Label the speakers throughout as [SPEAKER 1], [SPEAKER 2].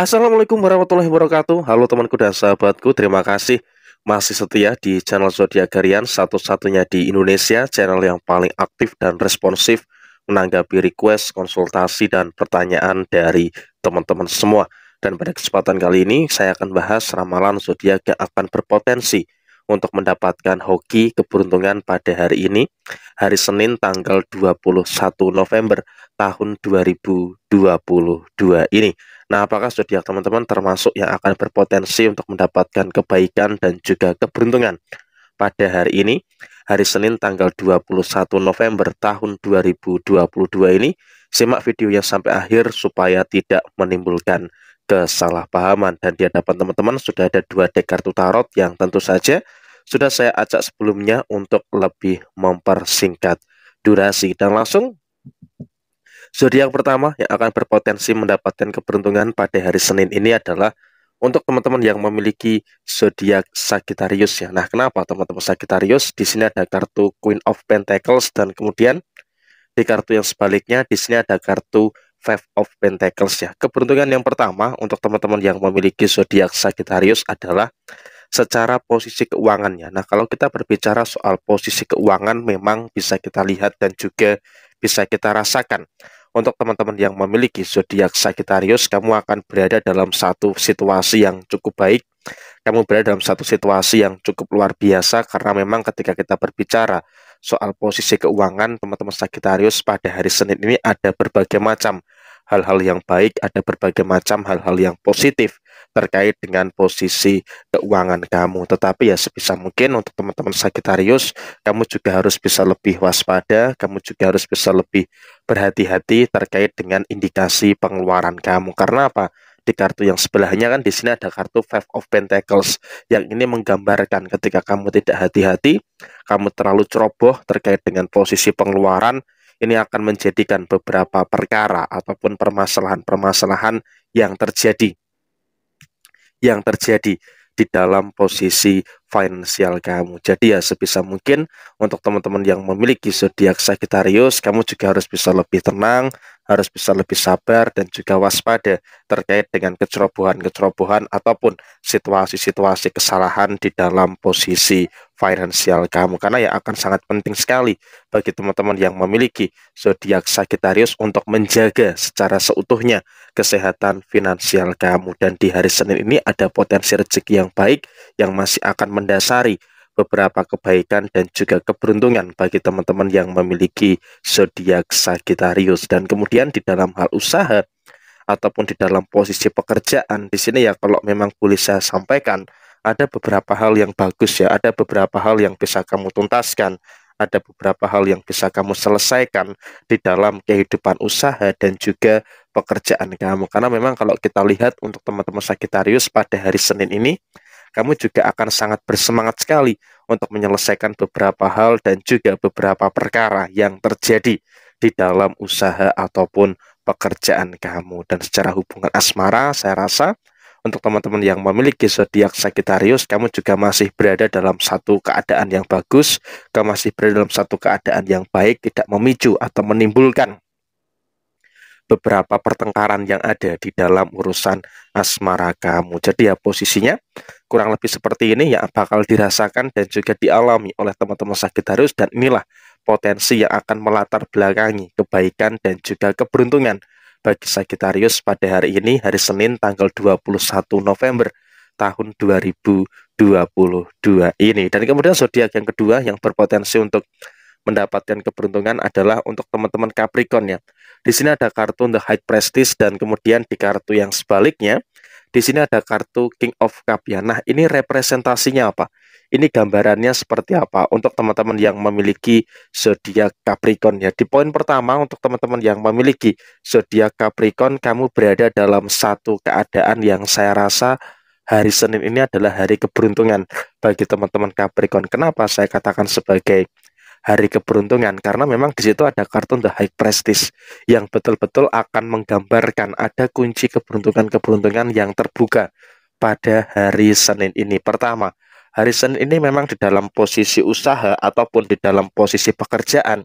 [SPEAKER 1] Assalamualaikum warahmatullahi wabarakatuh. Halo temanku dan sahabatku Terima kasih masih setia di channel Zodiac Harian Satu-satunya di Indonesia Channel yang paling aktif dan responsif Menanggapi request, konsultasi, dan pertanyaan dari teman-teman semua. Dan pada kesempatan kali ini Saya akan bahas ramalan zodiak yang akan berpotensi untuk mendapatkan hoki keberuntungan pada hari ini, hari Senin tanggal 21 November tahun 2022 ini. Nah, apakah zodiak teman-teman termasuk yang akan berpotensi untuk mendapatkan kebaikan dan juga keberuntungan pada hari ini, hari Senin tanggal 21 November tahun 2022 ini? Simak videonya sampai akhir supaya tidak menimbulkan kesalahpahaman dan di hadapan teman-teman sudah ada dua deck kartu tarot yang tentu saja sudah saya acak sebelumnya untuk lebih mempersingkat durasi dan langsung Zodiak pertama yang akan berpotensi mendapatkan keberuntungan pada hari Senin ini adalah untuk teman-teman yang memiliki zodiak Sagittarius ya. Nah, kenapa teman-teman Sagittarius? Di sini ada kartu Queen of Pentacles dan kemudian di kartu yang sebaliknya di sini ada kartu Five of Pentacles ya. Keberuntungan yang pertama untuk teman-teman yang memiliki zodiak Sagittarius adalah secara posisi keuangannya. Nah, kalau kita berbicara soal posisi keuangan memang bisa kita lihat dan juga bisa kita rasakan untuk teman-teman yang memiliki zodiak Sagittarius, kamu akan berada dalam satu situasi yang cukup baik. Kamu berada dalam satu situasi yang cukup luar biasa karena memang ketika kita berbicara soal posisi keuangan teman-teman Sagittarius pada hari Senin ini ada berbagai macam hal-hal yang baik, ada berbagai macam hal-hal yang positif terkait dengan posisi keuangan kamu. Tetapi ya sebisa mungkin untuk teman-teman Sagittarius, kamu juga harus bisa lebih waspada, kamu juga harus bisa lebih berhati-hati terkait dengan indikasi pengeluaran kamu. Karena apa? Di kartu yang sebelahnya kan di sini ada kartu Five of Pentacles yang ini menggambarkan ketika kamu tidak hati-hati, kamu terlalu ceroboh terkait dengan posisi pengeluaran, ini akan menjadikan beberapa perkara ataupun permasalahan-permasalahan yang terjadi yang terjadi di dalam posisi finansial kamu. Jadi ya sebisa mungkin untuk teman-teman yang memiliki zodiak Sagittarius, kamu juga harus bisa lebih tenang, harus bisa lebih sabar dan juga waspada terkait dengan kecerobohan-kecerobohan ataupun situasi-situasi kesalahan di dalam posisi finansial kamu. Karena yang akan sangat penting sekali bagi teman-teman yang memiliki zodiak Sagittarius untuk menjaga secara seutuhnya kesehatan finansial kamu. Dan di hari Senin ini ada potensi rezeki yang baik yang masih akan mendasari beberapa kebaikan dan juga keberuntungan bagi teman-teman yang memiliki zodiak Sagittarius. Dan kemudian di dalam hal usaha ataupun di dalam posisi pekerjaan di sini ya kalau memang boleh saya sampaikan ada beberapa hal yang bagus ya ada beberapa hal yang bisa kamu tuntaskan ada beberapa hal yang bisa kamu selesaikan di dalam kehidupan usaha dan juga pekerjaan kamu. Karena memang kalau kita lihat untuk teman-teman Sagittarius pada hari Senin ini kamu juga akan sangat bersemangat sekali untuk menyelesaikan beberapa hal dan juga beberapa perkara yang terjadi di dalam usaha ataupun pekerjaan kamu. Dan secara hubungan asmara, saya rasa untuk teman-teman yang memiliki zodiak Sagittarius, kamu juga masih berada dalam satu keadaan yang bagus, kamu masih berada dalam satu keadaan yang baik, tidak memicu atau menimbulkan beberapa pertengkaran yang ada di dalam urusan asmara kamu. Jadi ya posisinya kurang lebih seperti ini yang bakal dirasakan dan juga dialami oleh teman-teman Sagittarius dan inilah potensi yang akan melatar belakangi kebaikan dan juga keberuntungan bagi Sagittarius pada hari ini hari Senin tanggal 21 November tahun 2022 ini. Dan kemudian zodiak yang kedua yang berpotensi untuk mendapatkan keberuntungan adalah untuk teman-teman Capricorn ya. Di sini ada kartu The High Prestige dan kemudian di kartu yang sebaliknya di sini ada kartu King of Cup ya. Nah, ini representasinya apa? Ini gambarannya seperti apa untuk teman-teman yang memiliki zodiak Capricorn ya. Di poin pertama untuk teman-teman yang memiliki zodiak Capricorn, kamu berada dalam satu keadaan yang saya rasa hari Senin ini adalah hari keberuntungan bagi teman-teman Capricorn. Kenapa saya katakan sebagai hari keberuntungan karena memang di situ ada kartu The High Prestige yang betul-betul akan menggambarkan ada kunci keberuntungan-keberuntungan yang terbuka pada hari Senin ini. Pertama, hari Senin ini memang di dalam posisi usaha ataupun di dalam posisi pekerjaan.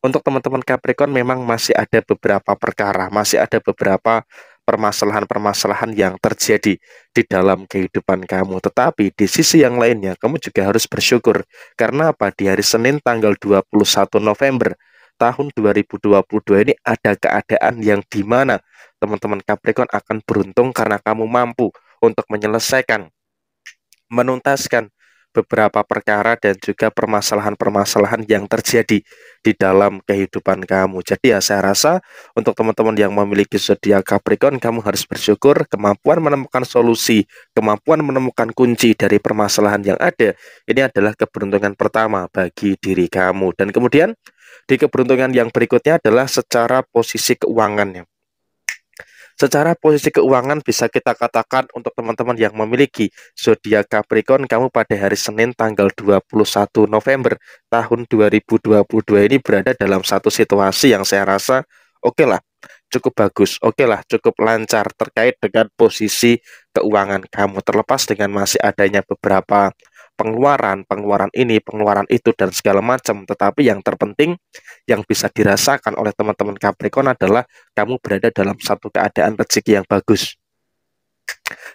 [SPEAKER 1] Untuk teman-teman Capricorn memang masih ada beberapa perkara, masih ada beberapa permasalahan-permasalahan yang terjadi di dalam kehidupan kamu. Tetapi di sisi yang lainnya, kamu juga harus bersyukur. Karena apa? Di hari Senin tanggal 21 November tahun 2022 ini ada keadaan yang di mana teman-teman Capricorn akan beruntung karena kamu mampu untuk menyelesaikan, menuntaskan beberapa perkara dan juga permasalahan-permasalahan yang terjadi di dalam kehidupan kamu. Jadi ya saya rasa untuk teman-teman yang memiliki zodiak Capricorn, kamu harus bersyukur kemampuan menemukan solusi, kemampuan menemukan kunci dari permasalahan yang ada. Ini adalah keberuntungan pertama bagi diri kamu. Dan kemudian di keberuntungan yang berikutnya adalah secara posisi keuangannya. Secara posisi keuangan bisa kita katakan untuk teman-teman yang memiliki zodiak Capricorn kamu pada hari Senin tanggal 21 November tahun 2022 ini berada dalam satu situasi yang saya rasa oke okay lah cukup bagus, oke okay lah cukup lancar terkait dengan posisi keuangan kamu. Terlepas dengan masih adanya beberapa pengeluaran, pengeluaran ini, pengeluaran itu dan segala macam. Tetapi yang terpenting yang bisa dirasakan oleh teman-teman Capricorn adalah kamu berada dalam satu keadaan rezeki yang bagus.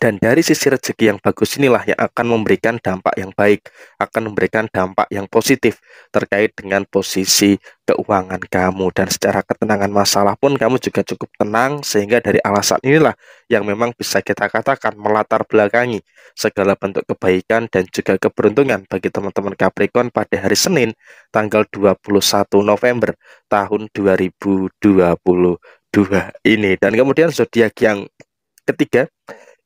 [SPEAKER 1] Dan dari sisi rezeki yang bagus inilah yang akan memberikan dampak yang baik, akan memberikan dampak yang positif terkait dengan posisi keuangan kamu. Dan secara ketenangan masalah pun kamu juga cukup tenang sehingga dari alasan inilah yang memang bisa kita katakan melatar belakangi segala bentuk kebaikan dan juga keberuntungan bagi teman-teman Capricorn pada hari Senin tanggal 21 November tahun 2022 ini. Dan kemudian zodiak yang ketiga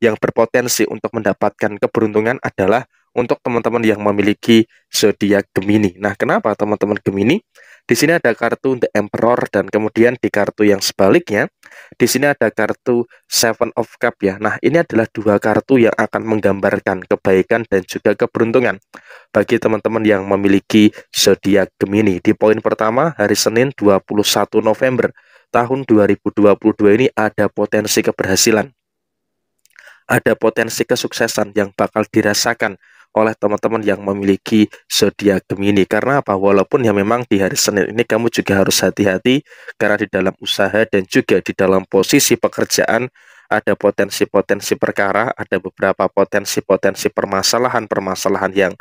[SPEAKER 1] yang berpotensi untuk mendapatkan keberuntungan adalah untuk teman-teman yang memiliki zodiak Gemini. Nah, kenapa teman-teman Gemini? Di sini ada kartu The Emperor dan kemudian di kartu yang sebaliknya di sini ada kartu Seven of Cup ya. Nah, ini adalah dua kartu yang akan menggambarkan kebaikan dan juga keberuntungan bagi teman-teman yang memiliki zodiak Gemini. Di poin pertama hari Senin 21 November tahun 2022 ini ada potensi keberhasilan ada potensi kesuksesan yang bakal dirasakan oleh teman-teman yang memiliki zodiak Gemini. Karena apa? Walaupun ya memang di hari Senin ini kamu juga harus hati-hati karena di dalam usaha dan juga di dalam posisi pekerjaan ada potensi-potensi perkara ada beberapa potensi-potensi permasalahan-permasalahan yang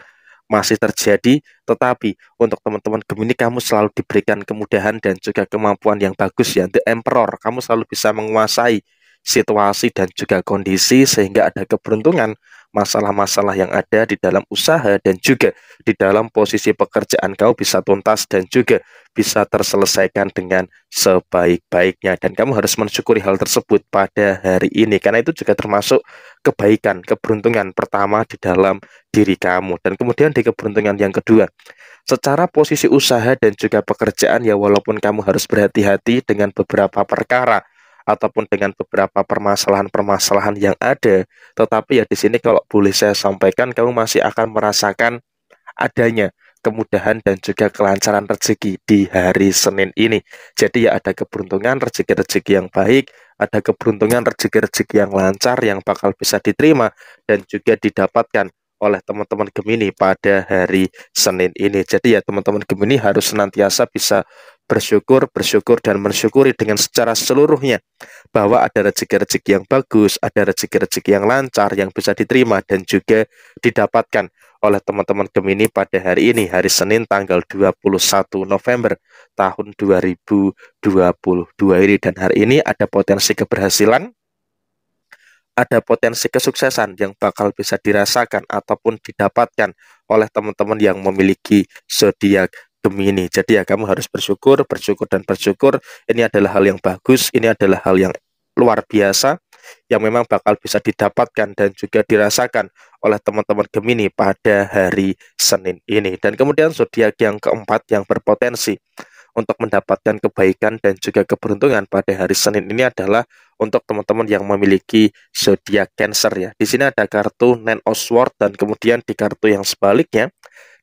[SPEAKER 1] masih terjadi. Tetapi untuk teman-teman Gemini kamu selalu diberikan kemudahan dan juga kemampuan yang bagus ya The Emperor. Kamu selalu bisa menguasai situasi dan juga kondisi sehingga ada keberuntungan masalah-masalah yang ada di dalam usaha dan juga di dalam posisi pekerjaan kau bisa tuntas dan juga bisa terselesaikan dengan sebaik-baiknya. Dan kamu harus mensyukuri hal tersebut pada hari ini karena itu juga termasuk kebaikan, keberuntungan pertama di dalam diri kamu. Dan kemudian di keberuntungan yang kedua secara posisi usaha dan juga pekerjaan ya walaupun kamu harus berhati-hati dengan beberapa perkara ataupun dengan beberapa permasalahan-permasalahan yang ada. Tetapi ya di sini kalau boleh saya sampaikan kamu masih akan merasakan adanya kemudahan dan juga kelancaran rezeki di hari Senin ini. Jadi ya ada keberuntungan rezeki-rezeki yang baik, ada keberuntungan rezeki-rezeki yang lancar yang bakal bisa diterima dan juga didapatkan oleh teman-teman Gemini pada hari Senin ini. Jadi ya teman-teman Gemini harus senantiasa bisa bersyukur, bersyukur dan mensyukuri dengan secara seluruhnya bahwa ada rezeki-rezeki yang bagus, ada rezeki-rezeki yang lancar yang bisa diterima dan juga didapatkan oleh teman-teman Gemini pada hari ini, hari Senin tanggal 21 November tahun 2022 ini. Dan hari ini ada potensi keberhasilan ada potensi kesuksesan yang bakal bisa dirasakan ataupun didapatkan oleh teman-teman yang memiliki zodiak Gemini. Jadi ya kamu harus bersyukur, bersyukur dan bersyukur. Ini adalah hal yang bagus, ini adalah hal yang luar biasa yang memang bakal bisa didapatkan dan juga dirasakan oleh teman-teman Gemini pada hari Senin ini. Dan kemudian zodiak yang keempat yang berpotensi untuk mendapatkan kebaikan dan juga keberuntungan pada hari Senin ini adalah untuk teman-teman yang memiliki zodiak Cancer ya. Di sini ada kartu Nine of Swords dan kemudian di kartu yang sebaliknya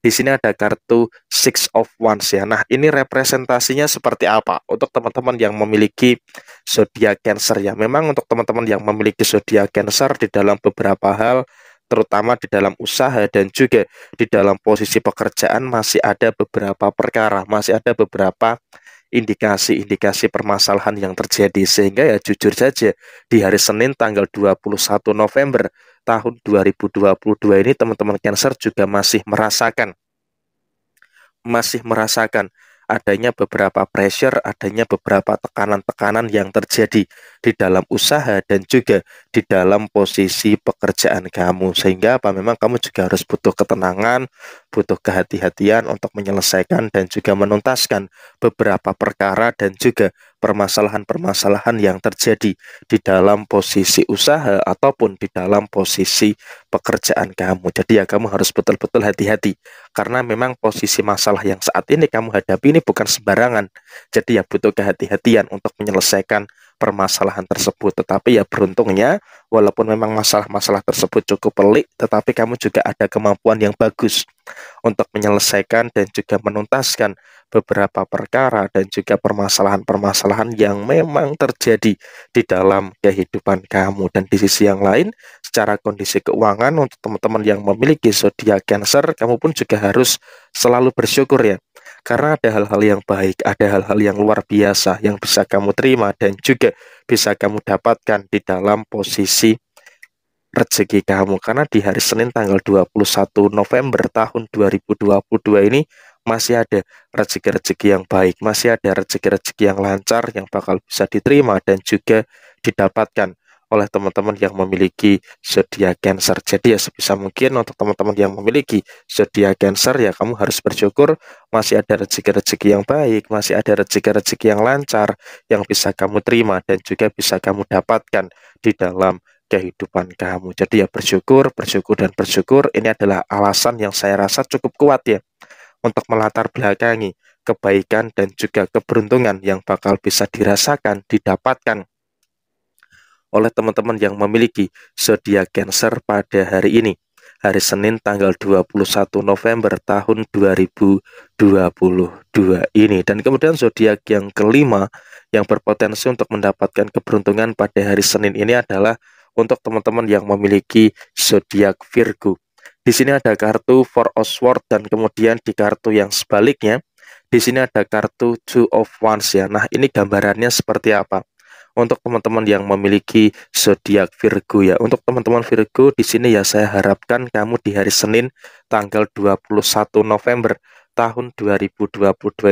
[SPEAKER 1] di sini ada kartu Six of Wands ya. Nah, ini representasinya seperti apa untuk teman-teman yang memiliki zodiak Cancer ya. Memang untuk teman-teman yang memiliki zodiak Cancer di dalam beberapa hal terutama di dalam usaha dan juga di dalam posisi pekerjaan masih ada beberapa perkara, masih ada beberapa indikasi-indikasi permasalahan yang terjadi sehingga ya jujur saja di hari Senin tanggal 21 November tahun 2022 ini teman-teman Cancer juga masih merasakan masih merasakan adanya beberapa pressure, adanya beberapa tekanan-tekanan yang terjadi di dalam usaha dan juga di dalam posisi pekerjaan kamu. Sehingga apa memang kamu juga harus butuh ketenangan, butuh kehati-hatian untuk menyelesaikan dan juga menuntaskan beberapa perkara dan juga permasalahan-permasalahan yang terjadi di dalam posisi usaha ataupun di dalam posisi pekerjaan kamu. Jadi ya kamu harus betul-betul hati-hati karena memang posisi masalah yang saat ini kamu hadapi ini bukan sembarangan. Jadi ya butuh kehati-hatian untuk menyelesaikan permasalahan tersebut. Tetapi ya beruntungnya walaupun memang masalah-masalah tersebut cukup pelik, tetapi kamu juga ada kemampuan yang bagus untuk menyelesaikan dan juga menuntaskan beberapa perkara dan juga permasalahan-permasalahan yang memang terjadi di dalam kehidupan kamu. Dan di sisi yang lain, secara kondisi keuangan untuk teman-teman yang memiliki zodiak Cancer, kamu pun juga harus selalu bersyukur ya. Karena ada hal-hal yang baik, ada hal-hal yang luar biasa yang bisa kamu terima dan juga bisa kamu dapatkan di dalam posisi rezeki kamu karena di hari Senin tanggal 21 November tahun 2022 ini masih ada rezeki-rezeki yang baik, masih ada rezeki-rezeki yang lancar yang bakal bisa diterima dan juga didapatkan oleh teman-teman yang memiliki zodiak Cancer. Jadi ya sebisa mungkin untuk teman-teman yang memiliki zodiak Cancer ya kamu harus bersyukur masih ada rezeki-rezeki yang baik, masih ada rezeki-rezeki yang lancar yang bisa kamu terima dan juga bisa kamu dapatkan di dalam kehidupan kamu. Jadi ya bersyukur, bersyukur dan bersyukur ini adalah alasan yang saya rasa cukup kuat ya untuk melatar belakangi kebaikan dan juga keberuntungan yang bakal bisa dirasakan, didapatkan oleh teman-teman yang memiliki zodiak Cancer pada hari ini, hari Senin tanggal 21 November tahun 2022 ini. Dan kemudian zodiak yang kelima yang berpotensi untuk mendapatkan keberuntungan pada hari Senin ini adalah untuk teman-teman yang memiliki zodiak Virgo. Di sini ada kartu Four of Swords dan kemudian di kartu yang sebaliknya di sini ada kartu Two of Wands ya. Nah, ini gambarannya seperti apa? Untuk teman-teman yang memiliki zodiak Virgo ya. Untuk teman-teman Virgo di sini ya saya harapkan kamu di hari Senin tanggal 21 November tahun 2022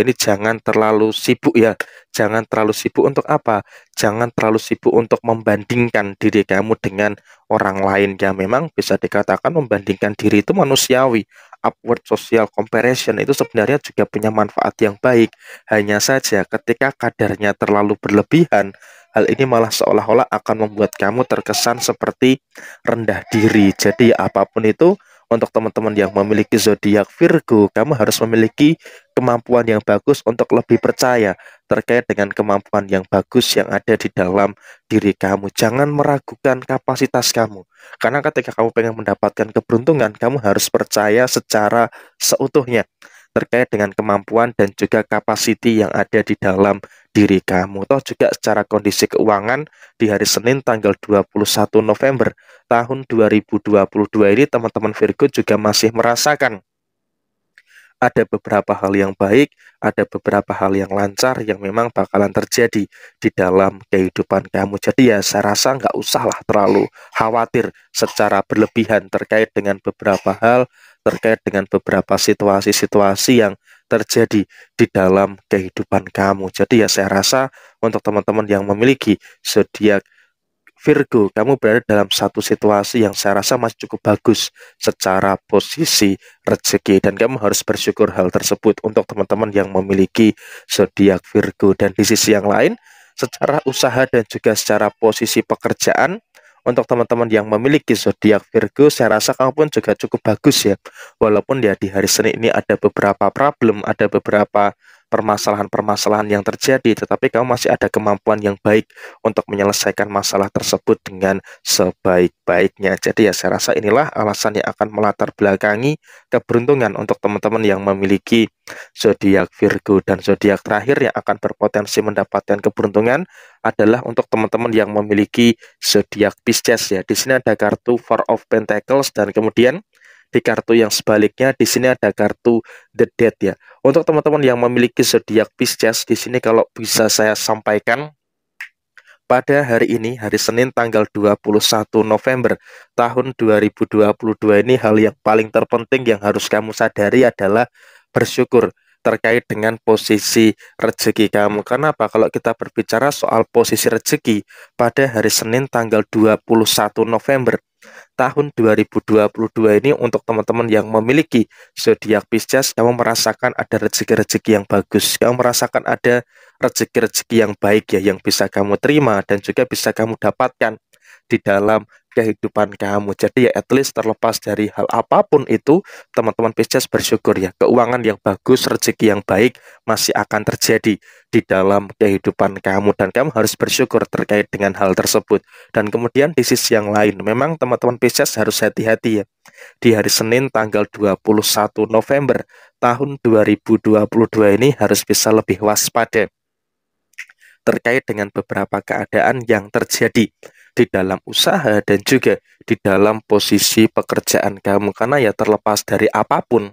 [SPEAKER 1] ini jangan terlalu sibuk ya. Jangan terlalu sibuk untuk apa? Jangan terlalu sibuk untuk membandingkan diri kamu dengan orang lain. Ya memang bisa dikatakan membandingkan diri itu manusiawi. Upward social comparison itu sebenarnya juga punya manfaat yang baik. Hanya saja ketika kadarnya terlalu berlebihan, hal ini malah seolah-olah akan membuat kamu terkesan seperti rendah diri. Jadi apa pun itu untuk teman-teman yang memiliki zodiak Virgo, kamu harus memiliki kemampuan yang bagus untuk lebih percaya terkait dengan kemampuan yang bagus yang ada di dalam diri kamu. Jangan meragukan kapasitas kamu. Karena ketika kamu pengen mendapatkan keberuntungan, kamu harus percaya secara seutuhnya terkait dengan kemampuan dan juga kapasiti yang ada di dalam diri kamu. Toh juga secara kondisi keuangan di hari Senin tanggal 21 November tahun 2022 ini teman-teman Virgo juga masih merasakan ada beberapa hal yang baik, ada beberapa hal yang lancar yang memang bakalan terjadi di dalam kehidupan kamu. Jadi ya saya rasa nggak usahlah terlalu khawatir secara berlebihan terkait dengan beberapa hal terkait dengan beberapa situasi-situasi yang terjadi di dalam kehidupan kamu. Jadi ya saya rasa untuk teman-teman yang memiliki zodiak Virgo, kamu berada dalam satu situasi yang saya rasa masih cukup bagus secara posisi rezeki dan kamu harus bersyukur hal tersebut untuk teman-teman yang memiliki zodiak Virgo dan di sisi yang lain secara usaha dan juga secara posisi pekerjaan untuk teman-teman yang memiliki zodiak Virgo, saya rasa kamu pun juga cukup bagus ya. Walaupun ya di hari Senin ini ada beberapa problem, ada beberapa permasalahan-permasalahan yang terjadi, tetapi kamu masih ada kemampuan yang baik untuk menyelesaikan masalah tersebut dengan sebaik-baiknya. Jadi ya saya rasa inilah alasan yang akan melatar belakangi keberuntungan untuk teman-teman yang memiliki zodiak Virgo dan zodiak terakhir yang akan berpotensi mendapatkan keberuntungan adalah untuk teman-teman yang memiliki zodiak Pisces ya. Di sini ada kartu Four of Pentacles dan kemudian di kartu yang sebaliknya di sini ada kartu the dead ya. Untuk teman-teman yang memiliki zodiak Pisces di sini kalau bisa saya sampaikan pada hari ini, hari Senin tanggal 21 November tahun 2022 ini hal yang paling terpenting yang harus kamu sadari adalah bersyukur terkait dengan posisi rezeki kamu. Kenapa? Kalau kita berbicara soal posisi rezeki pada hari Senin tanggal 21 November tahun 2022 ini untuk teman-teman yang memiliki zodiak Pisces, kamu merasakan ada rezeki-rezeki yang bagus. Kamu merasakan ada rezeki-rezeki yang baik ya yang bisa kamu terima dan juga bisa kamu dapatkan di dalam kehidupan kamu. Jadi ya at least terlepas dari hal apa pun itu, teman-teman Pisces bersyukur ya, keuangan yang bagus, rezeki yang baik masih akan terjadi di dalam kehidupan kamu dan kamu harus bersyukur terkait dengan hal tersebut. Dan kemudian di sisi yang lain, memang teman-teman Pisces harus hati-hati ya. Di hari Senin tanggal 21 November tahun 2022 ini harus bisa lebih waspada terkait dengan beberapa keadaan yang terjadi di dalam usaha dan juga di dalam posisi pekerjaan kamu karena ya terlepas dari apa pun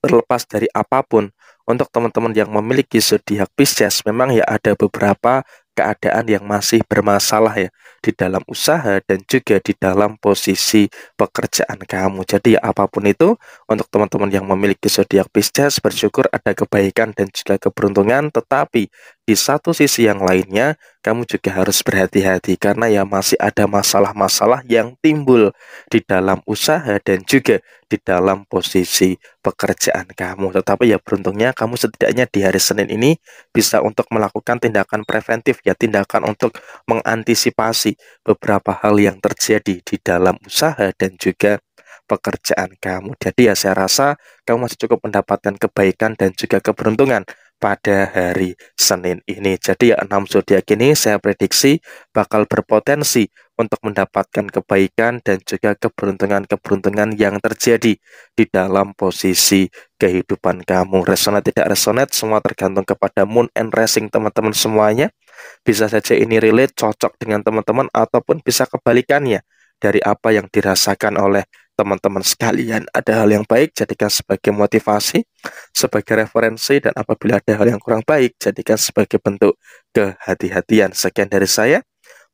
[SPEAKER 1] terlepas dari apa pun untuk teman-teman yang memiliki zodiak Pisces memang ya ada beberapa keadaan yang masih bermasalah ya di dalam usaha dan juga di dalam posisi pekerjaan kamu. Jadi ya apa pun itu untuk teman-teman yang memiliki zodiak Pisces bersyukur ada kebaikan dan juga keberuntungan tetapi di satu sisi yang lainnya kamu juga harus berhati-hati karena ya masih ada masalah-masalah yang timbul di dalam usaha dan juga di dalam posisi pekerjaan kamu. Tetapi ya beruntungnya kamu setidaknya di hari Senin ini bisa untuk melakukan tindakan preventif ya tindakan untuk mengantisipasi beberapa hal yang terjadi di dalam usaha dan juga pekerjaan kamu. Jadi ya saya rasa kamu masih cukup mendapatkan kebaikan dan juga keberuntungan pada hari Senin ini. Jadi ya enam zodiak ini saya prediksi bakal berpotensi untuk mendapatkan kebaikan dan juga keberuntungan-keberuntungan yang terjadi di dalam posisi kehidupan kamu. Resonate tidak resonate semua tergantung kepada moon and racing teman-teman semuanya. Bisa saja ini relate cocok dengan teman-teman ataupun bisa kebalikannya dari apa yang dirasakan oleh teman-teman sekalian. Ada hal yang baik, jadikan sebagai motivasi, sebagai referensi, dan apabila ada hal yang kurang baik, jadikan sebagai bentuk kehati-hatian. Sekian dari saya.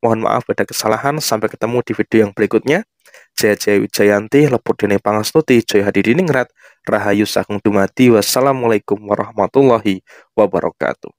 [SPEAKER 1] Mohon maaf ada kesalahan. Sampai ketemu di video yang berikutnya. Jaya Jaya Wijayanti, Lepur Dini Pangastuti, Jaya Hadi Diningrat, Rahayu Sakung Dumati, Wassalamualaikum warahmatullahi wabarakatuh.